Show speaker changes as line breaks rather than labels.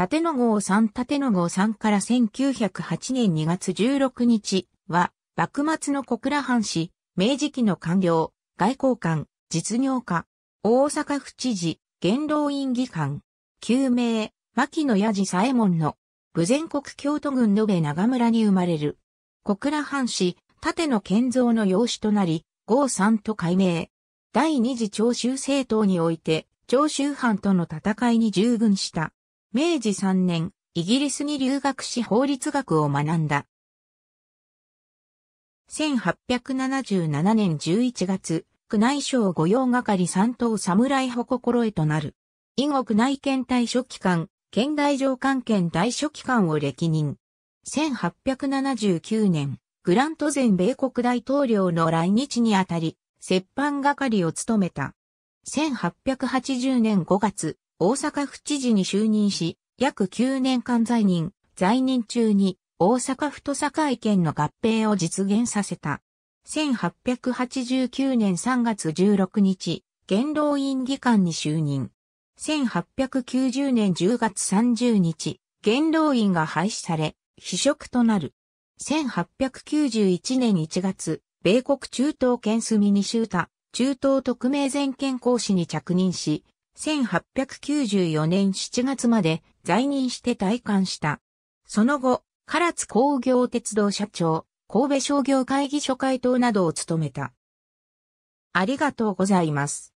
立野号さん立野号さんから1908年2月16日は、幕末の小倉藩士、明治期の官僚、外交官、実業家、大阪府知事、元老院議官、旧名、牧野矢治左衛門の、武全国京都郡延べ長村に生まれる。小倉藩士、立野健三の養子となり、郷さんと改名。第二次長州政党において、長州藩との戦いに従軍した。明治3年、イギリスに留学し法律学を学んだ。1877年11月、宮内省御用係三等侍補心得となる。以後宮内県大書記官、県大上官県大書記官を歴任。1879年、グラント前米国大統領の来日にあたり、折半係を務めた。1880年5月、大阪府知事に就任し、約9年間在任、在任中に大阪府と堺県の合併を実現させた。1889年3月16日、元老院議官に就任。1890年10月30日、元老院が廃止され、非職となる。1891年1月、米国中東県住に修太、中東特命全権講師に着任し、1894年7月まで在任して退官した。その後、唐津工業鉄道社長、神戸商業会議所会頭などを務めた。ありがとうございます。